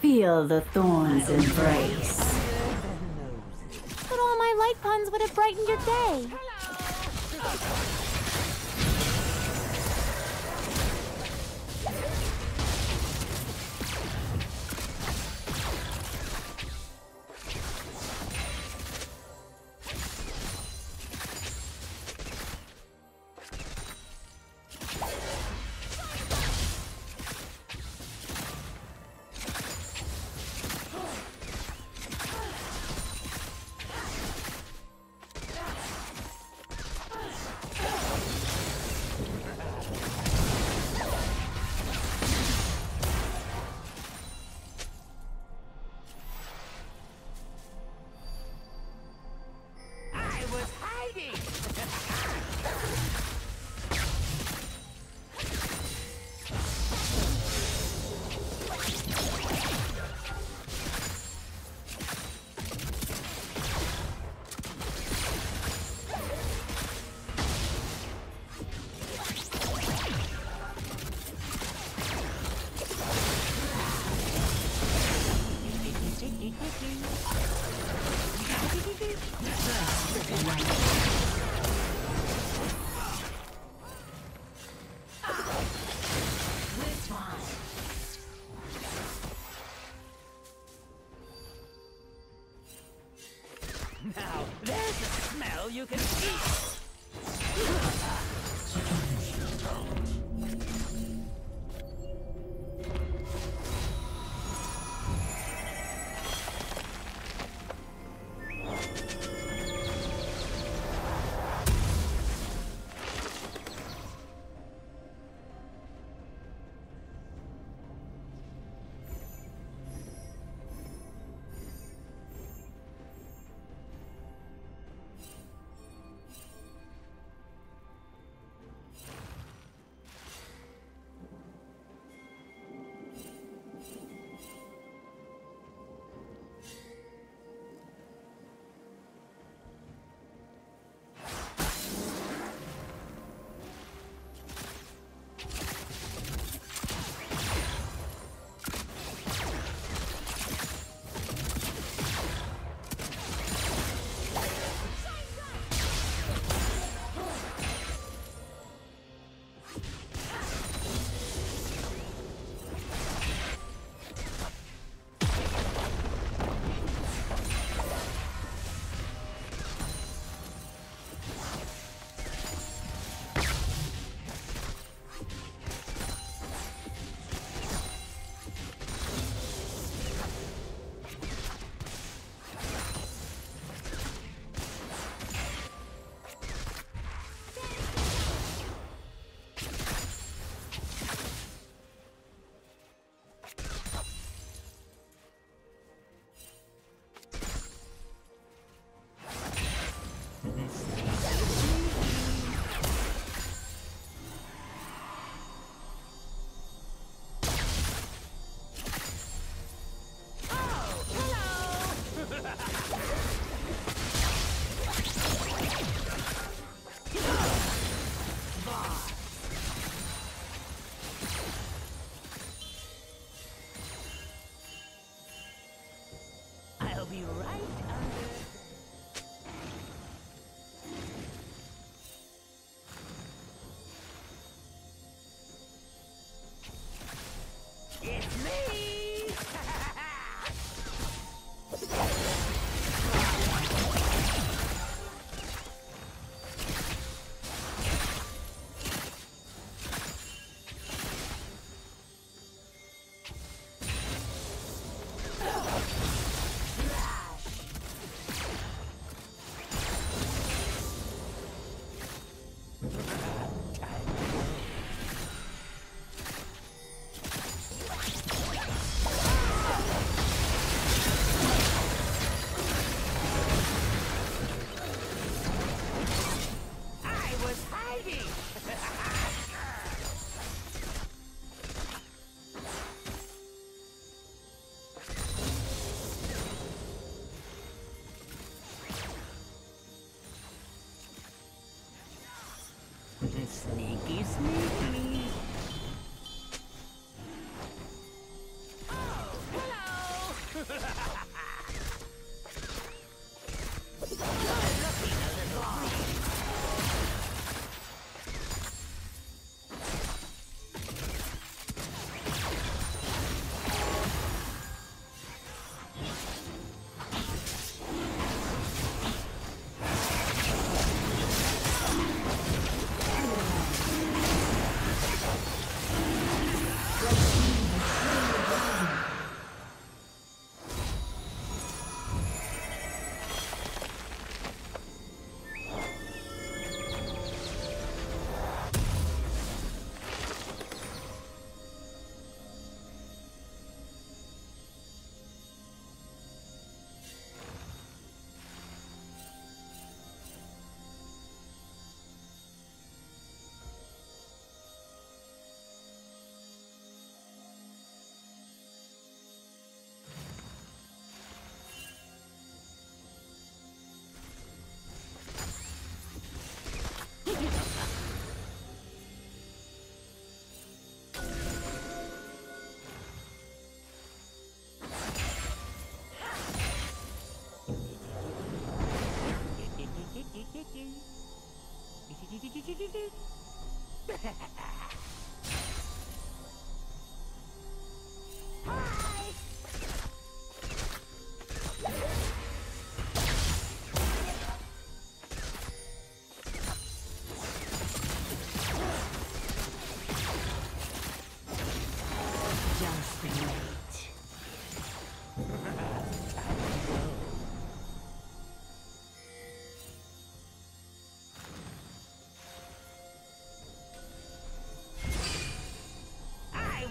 Feel the thorns embrace. But all my light puns would have brightened your day.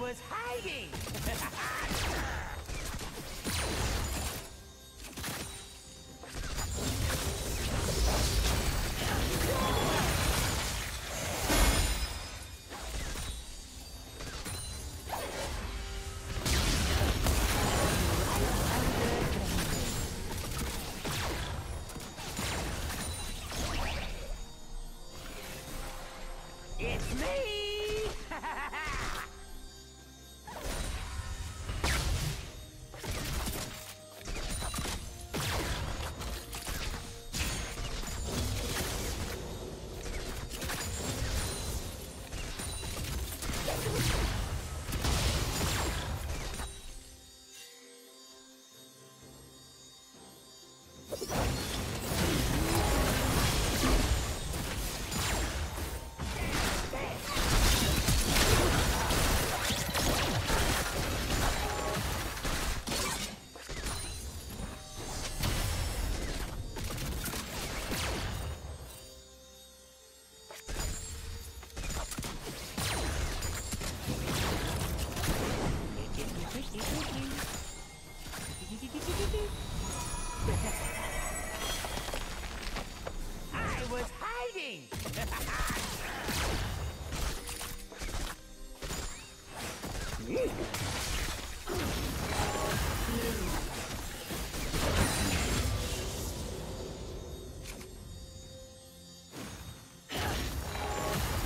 was hiding!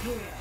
here.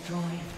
Has